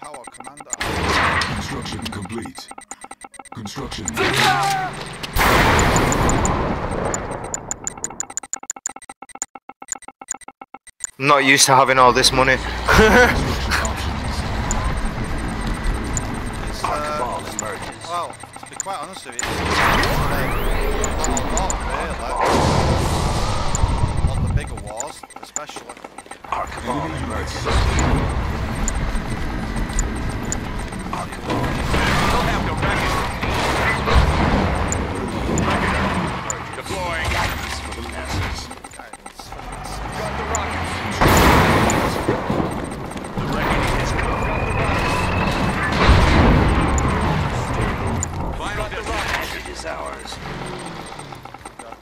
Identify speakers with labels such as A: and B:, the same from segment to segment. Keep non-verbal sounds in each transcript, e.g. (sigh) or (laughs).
A: What commander?
B: Construction complete. Construction.
C: I'm not used to having all this money. (laughs)
D: ours.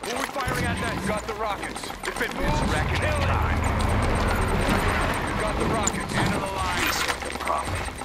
E: Who are we firing at next? Got the rockets. If it moves, reckoning time. Got the rockets. End of the line.
D: The profit.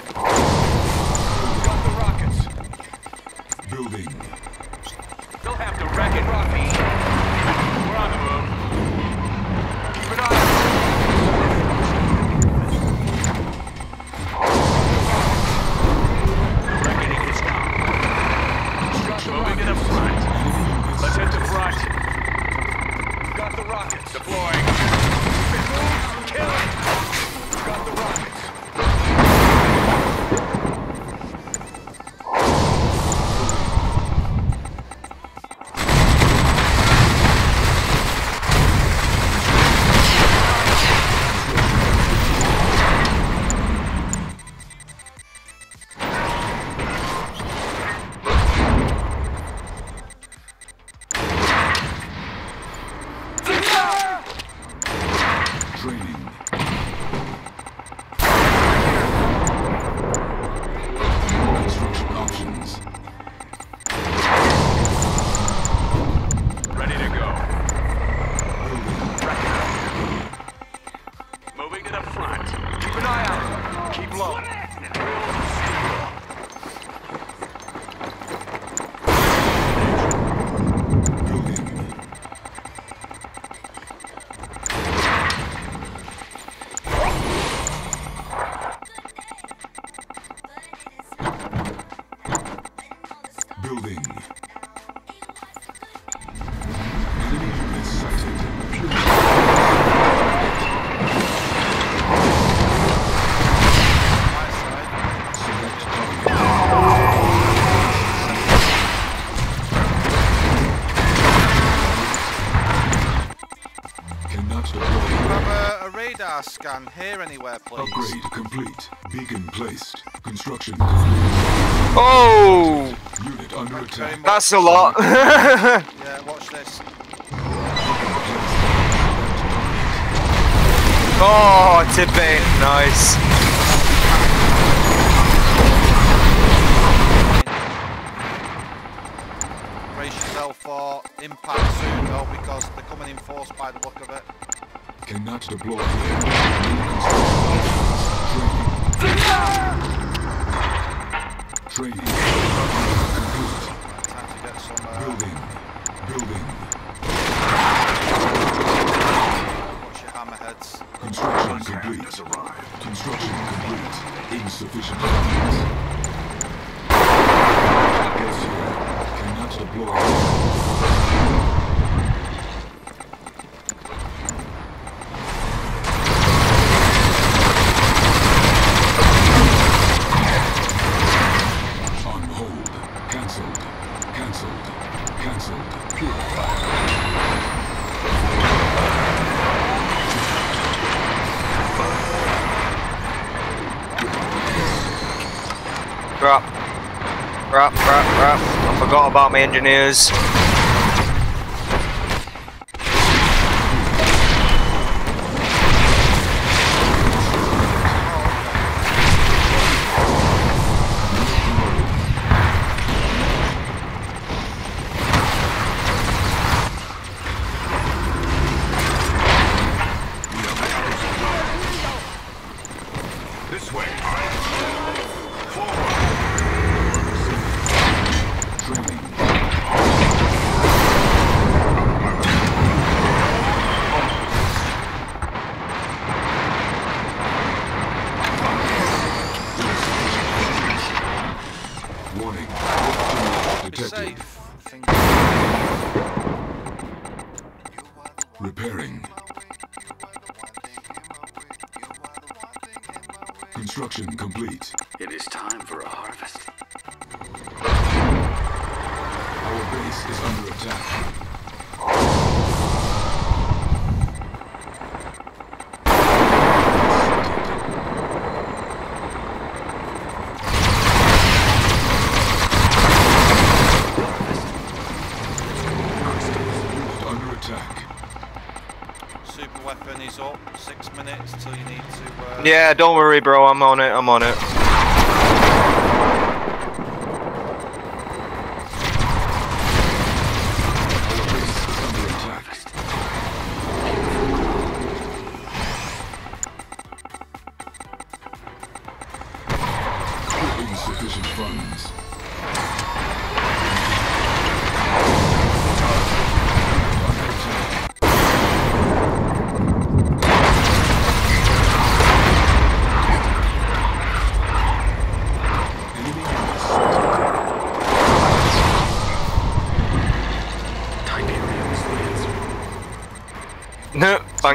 A: Radar scan here anywhere, please.
B: Upgrade complete. Beacon placed. Construction oh! complete.
C: Oh,
B: Unit under
A: Thank
B: attack.
C: that's a lot. (laughs)
A: Yeah, watch this.
C: oh, tipping, nice.
A: Brace yourself for impact soon, though, because they're coming in force by the look of it.
B: Cannot deploy. Training. Training. Complete. Building. Building. Construction complete. Construction complete. Insufficient. Cannot deploy. On hold. Cancelled. Cancelled. Cancelled. Purified.
C: Crap. Crap, crap, crap. I forgot about my engineers.
A: Till you need to. Uh,
C: Yeah, don't worry, bro. I'm on it. I'm on it.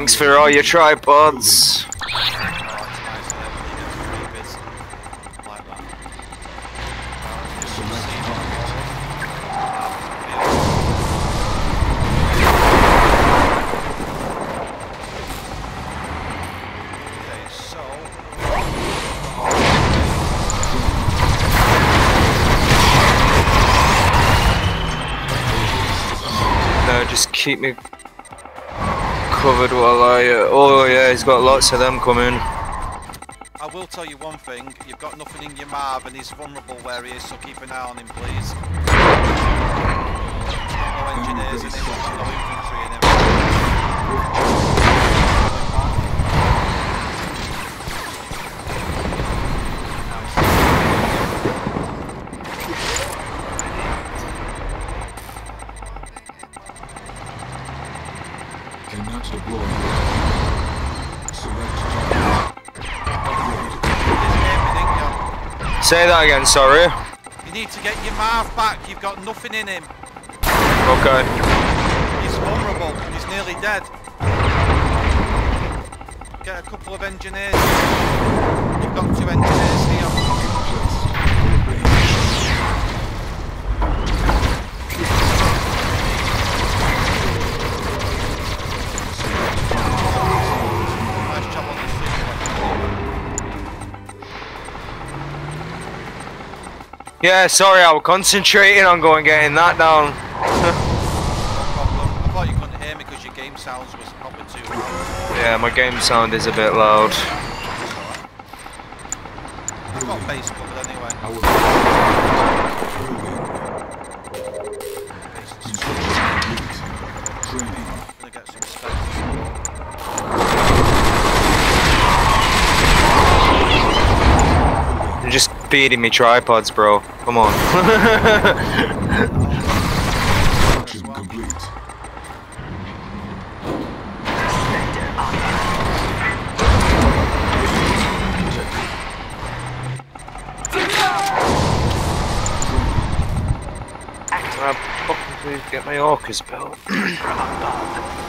C: Thanks for all your tripods. Just keep me covered while I. Uh, oh yeah, he's got lots of them coming.
A: I will tell you one thing: you've got nothing in your Marv, and he's vulnerable where he is. So keep an eye on him, please. No engineers in him, no infantry in him.
B: Cannot deploy. Select target. Upgrade.
A: He's aiming, didn't
C: Say that again, sorry.
A: you? Need to get your Marv back. You've got nothing in him.
C: Okay.
A: He's vulnerable. He's nearly dead. Get a couple of engineers. You've got two engineers here.
C: Yeah, sorry, I was concentrating on going getting that down.
A: No (laughs) problem. I thought you couldn't hear me because your game sounds was probably too loud.
C: Yeah, my game sound is a bit loud.
A: I've got base covered anyway.
C: Feeding me tripods, bro. Come on.
B: Construction complete.
C: Can fucking please get my Orcas belt? (clears throat)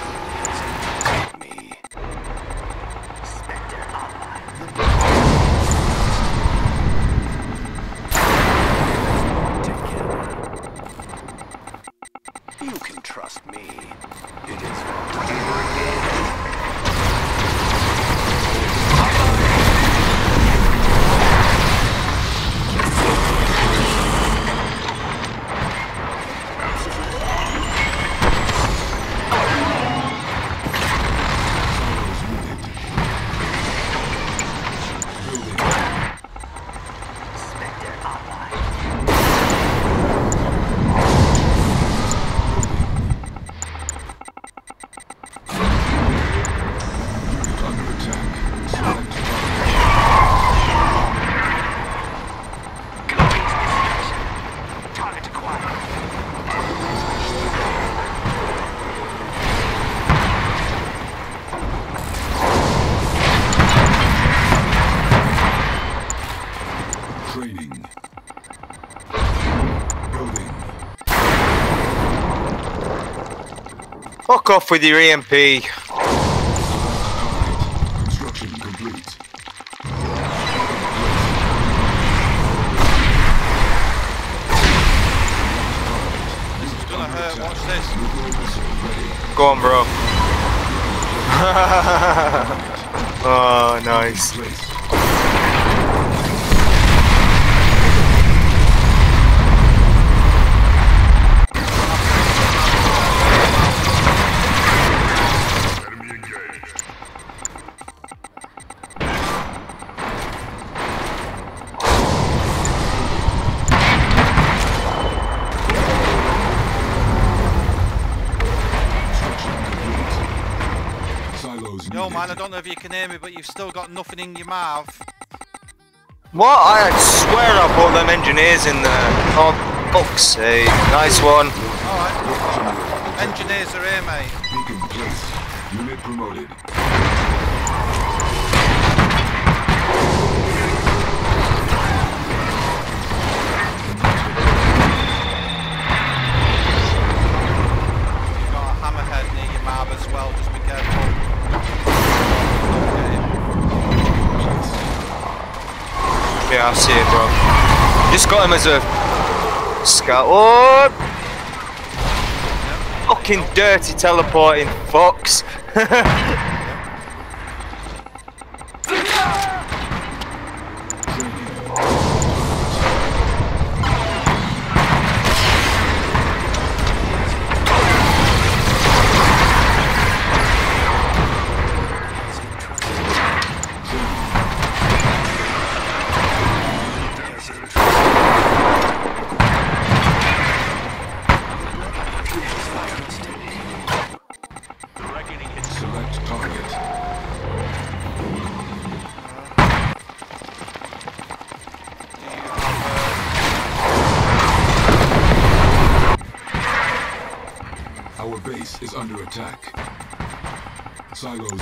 C: Fuck off with your EMP.
B: Construction complete.
A: This is gonna hurt. Watch this.
C: Go on, bro. (laughs) oh, nice.
A: Don't know if you can hear me, but you've still got nothing in your mouth.
C: What? I swear I put them engineers in there. Oh, fuck's sake. Nice one.
A: Alright. Engineers are here, mate.
B: Beacon placed. Unit promoted.
A: You've got a hammerhead near your mouth as well, just be careful.
C: Yeah, I see it, bro. Just got him as a scout. Oh! Fucking dirty teleporting fox. (laughs)
B: base is under attack. Silos.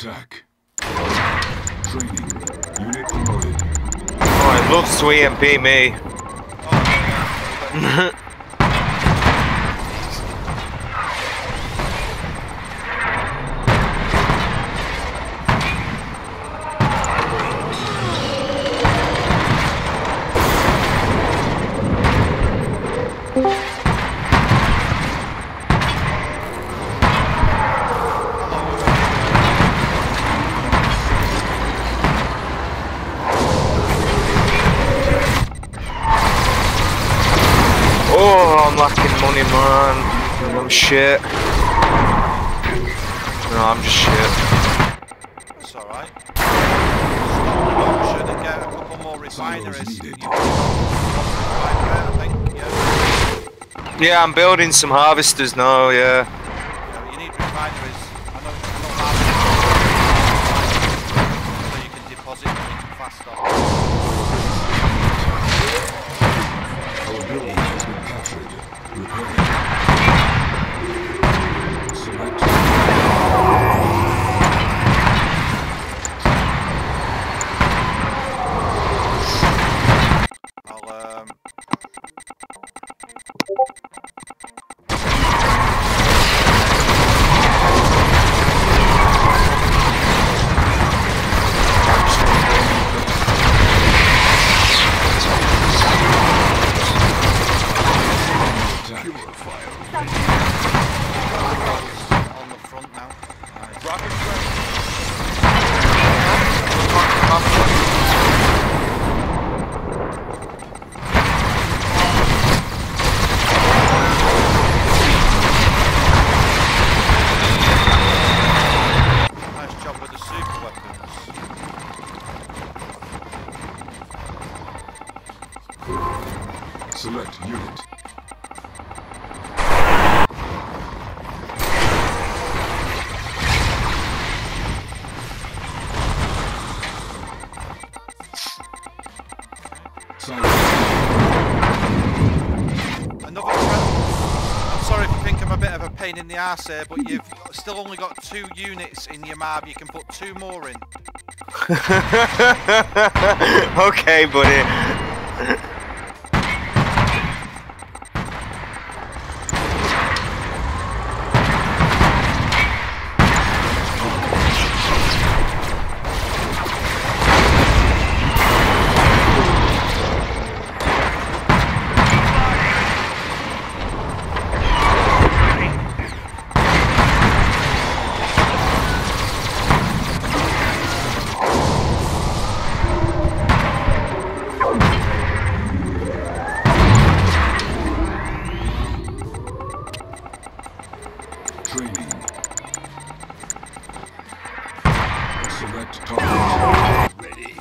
B: Attack. Training. Unit promoted.
C: Oh, it loves to EMP me. (laughs) shit. No, I'm just shit.
A: That's alright. Stop production and get a couple more refineries.
B: needed.
A: You've got a refinery, I think, yeah.
C: Yeah, I'm building some harvesters now, yeah.
A: Yeah, you need refineries. The arse here, but you've still only got two units in your Marv. You can put two more in. (laughs)
C: okay, buddy.
E: Training. Select target.
B: Ready.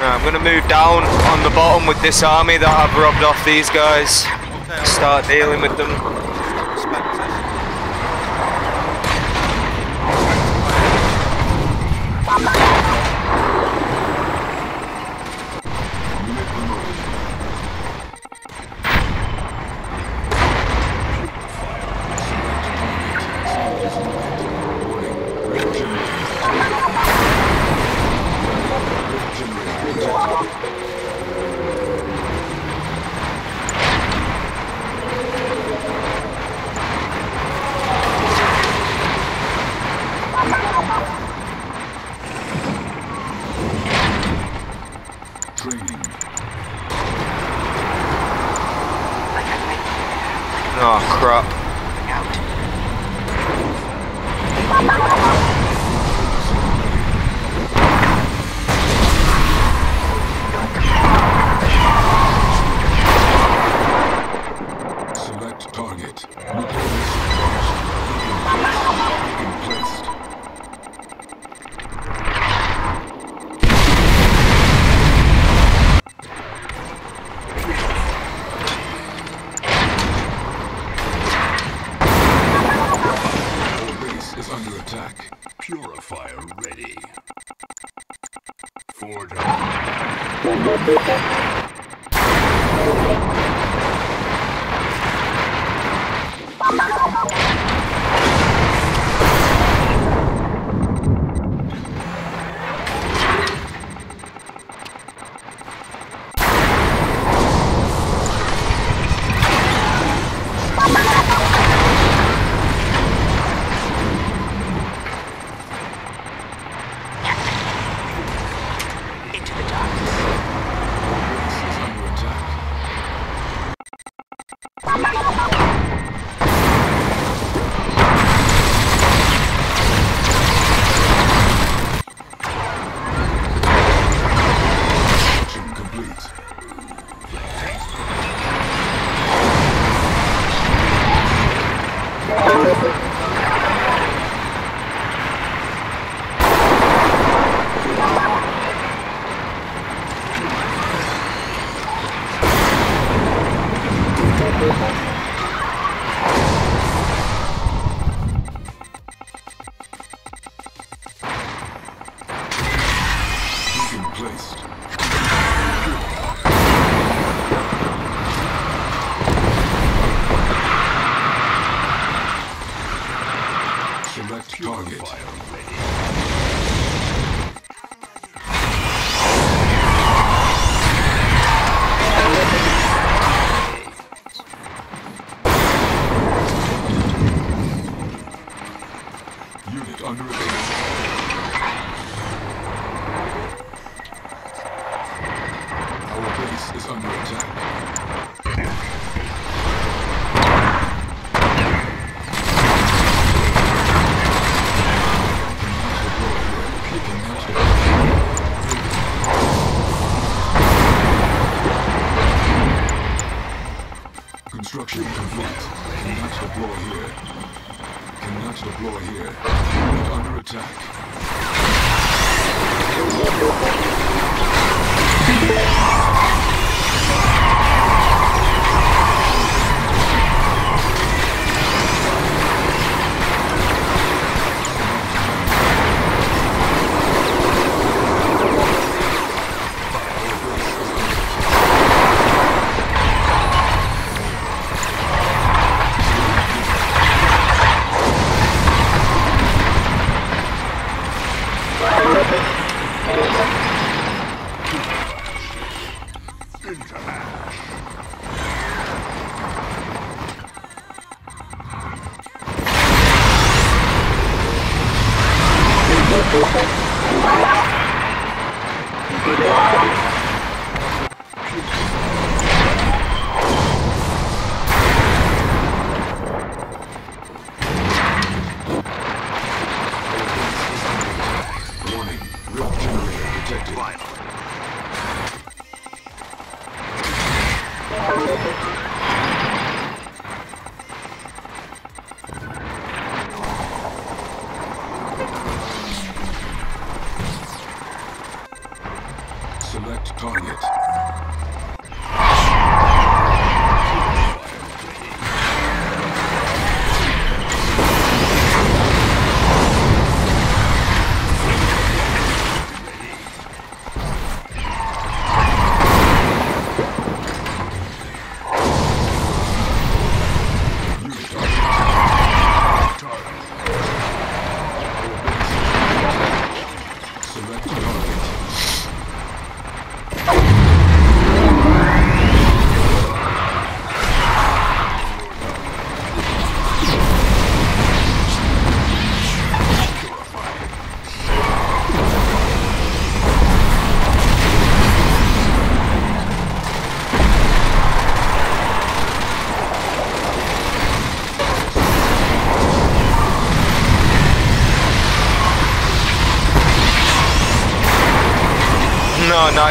C: Right, I'm gonna move down on the bottom with this army that I've robbed off these guys. Start dealing with them. Oh
E: attack.
B: Purifier ready. Forge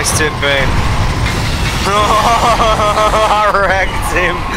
C: Nice tip in. I wrecked him.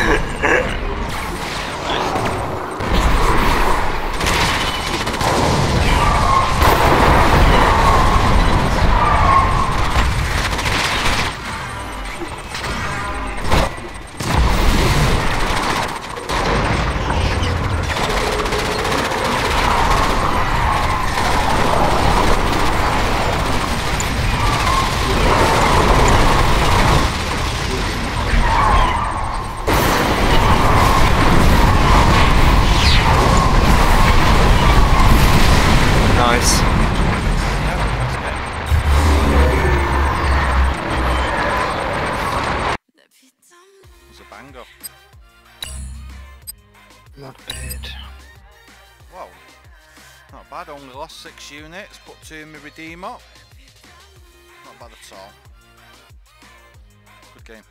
A: Units, put two my Redeemer. Not bad at all. Good game.